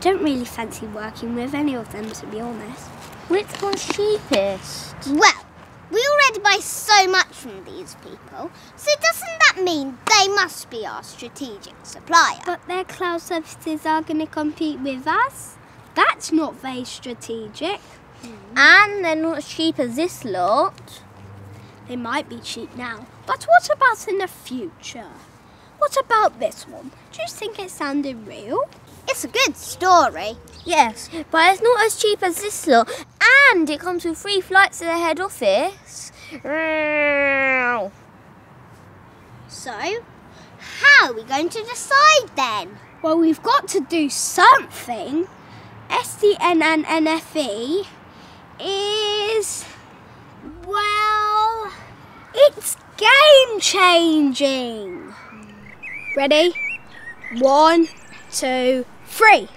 don't really fancy working with any of them, to be honest. Which one's cheapest? Well, we already buy so much from these people, so doesn't that mean they must be our strategic supplier? But their cloud services are going to compete with us? That's not very strategic. Hmm. And they're not as cheap as this lot. They might be cheap now, but what about in the future? What about this one? Do you think it sounded real? It's a good story. Yes, but it's not as cheap as this lot. And it comes with free flights to the head office. So, how are we going to decide then? Well, we've got to do something. SDN and NFV is, well, it's game changing. Ready? One, two, three.